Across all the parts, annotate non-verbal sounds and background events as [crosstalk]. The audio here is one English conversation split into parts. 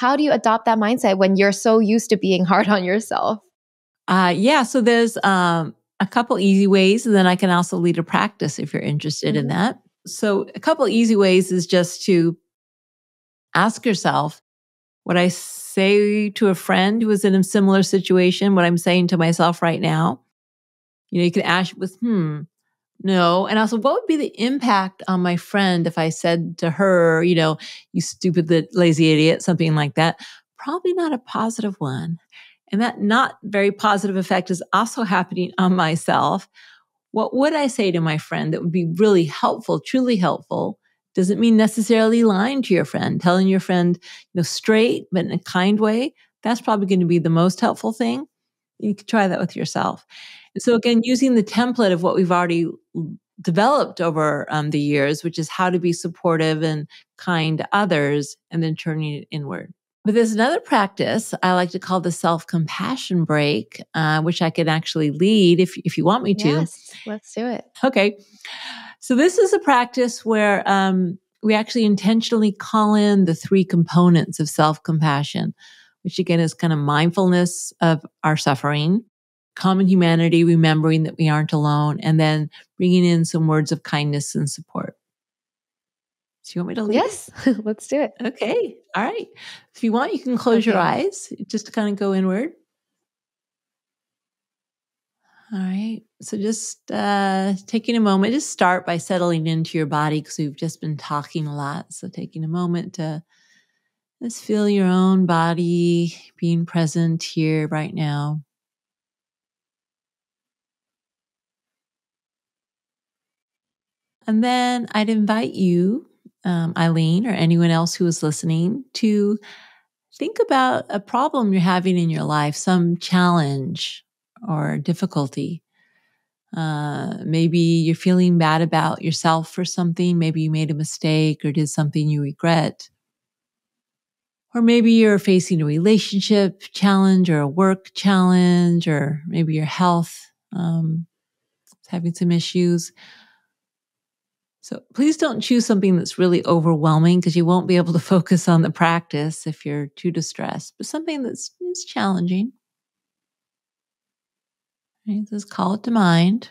how do you adopt that mindset when you're so used to being hard on yourself? Uh, yeah. So there's um, a couple easy ways, and then I can also lead a practice if you're interested mm-hmm. in that. So a couple easy ways is just to ask yourself what I say to a friend who is in a similar situation, what I'm saying to myself right now. You know, you can ask with, hmm, no. And also, what would be the impact on my friend if I said to her, you know, you stupid, lazy idiot, something like that? Probably not a positive one. And that not very positive effect is also happening on myself. What would I say to my friend that would be really helpful, truly helpful? Doesn't mean necessarily lying to your friend, telling your friend, you know, straight, but in a kind way. That's probably going to be the most helpful thing. You could try that with yourself. And so again, using the template of what we've already developed over um, the years, which is how to be supportive and kind to others, and then turning it inward. But there's another practice I like to call the self compassion break, uh, which I can actually lead if, if you want me to. Yes, let's do it. Okay. So, this is a practice where um, we actually intentionally call in the three components of self compassion, which again is kind of mindfulness of our suffering, common humanity, remembering that we aren't alone, and then bringing in some words of kindness and support. Do you want me to lead? Yes, [laughs] let's do it. Okay. All right. If you want, you can close okay. your eyes just to kind of go inward. All right. So just uh, taking a moment, just start by settling into your body because we've just been talking a lot. So taking a moment to just feel your own body being present here right now. And then I'd invite you um, Aileen or anyone else who is listening to think about a problem you're having in your life, some challenge or difficulty. Uh, maybe you're feeling bad about yourself for something. Maybe you made a mistake or did something you regret. Or maybe you're facing a relationship challenge or a work challenge, or maybe your health um, having some issues. So please don't choose something that's really overwhelming because you won't be able to [laughs] focus on the practice if you're too distressed, but something that's is challenging. Right, just call it to mind.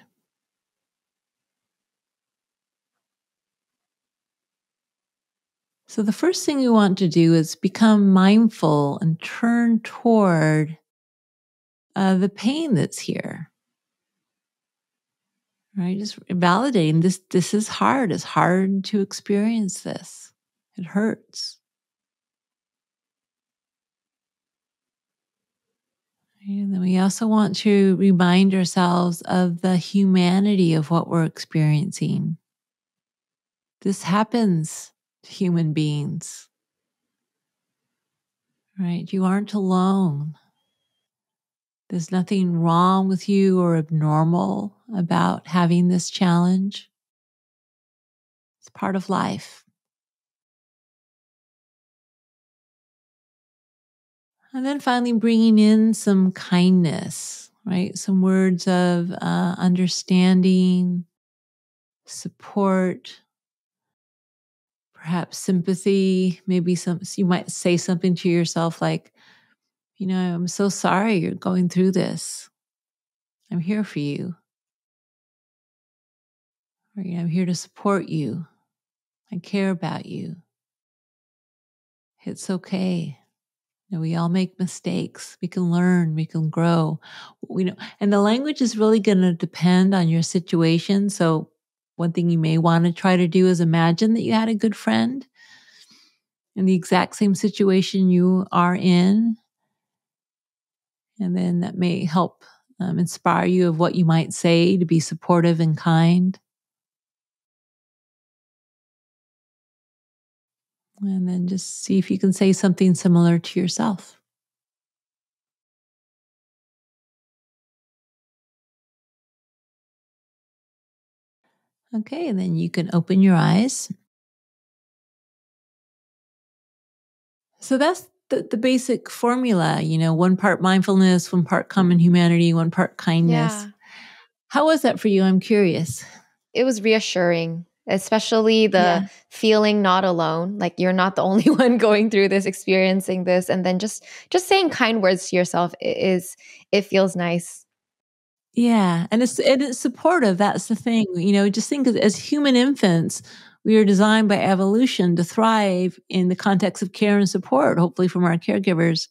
So, the first thing you want to do is become mindful and turn toward uh, the pain that's here right? Just validating this, this is hard. It's hard to experience this. It hurts. And then we also want to remind ourselves of the humanity of what we're experiencing. This happens human beings, right? You aren't alone. There's nothing wrong with you or abnormal about having this challenge. It's part of life. And then finally, bringing in some kindness, right? Some words of uh, understanding, support, perhaps sympathy. Maybe some, you might say something to yourself like, you know, I'm so sorry you're going through this. I'm here for you. Or, you know, I'm here to support you. I care about you. It's okay. You know, we all make mistakes. We can learn. We can grow. We know, and the language is really going to depend on your situation. So, one thing you may want to try to do is imagine that you had a good friend in the exact same situation you are in, and then that may help um, inspire you of what you might say to be supportive and kind. And then just see if you can say something similar to yourself. Okay, and then you can open your eyes. So that's the, the basic formula, you know, one part mindfulness, one part mm. common humanity, one part kindness. Yeah. How was that for you? I'm curious. It was reassuring. especially the Yeah. feeling not alone like you're not the [laughs] only one going through this experiencing this and then just just saying kind words to yourself is it feels nice Yeah, and it's and it's supportive. That's the thing. You know, just think as, as human infants, we are designed by evolution to thrive in the context of care and support, hopefully from our caregivers.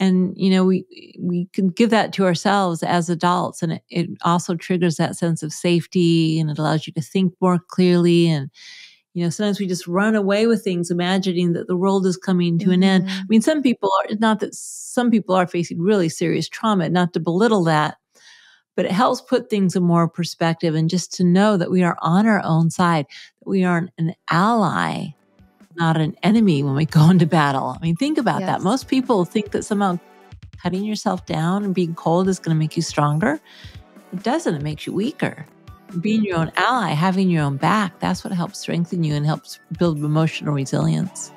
And you know, we we can give that to ourselves as adults, and it, it also triggers that sense of safety, and it allows you to think more clearly. And you know, sometimes we just run away with things, imagining that the world is coming to an end. I Mhm. mean, some people are not that some people are facing really serious trauma, not to belittle that, but it helps put things in more perspective and just to know that we are on our own side, that we are an ally, not an enemy when we [laughs] go into battle. I mean, think about that. Most people think that somehow cutting yourself down and being cold is going to make you stronger. It doesn't, it makes you weaker. Being your own ally, having your own back, that's what helps strengthen you and helps build emotional resilience.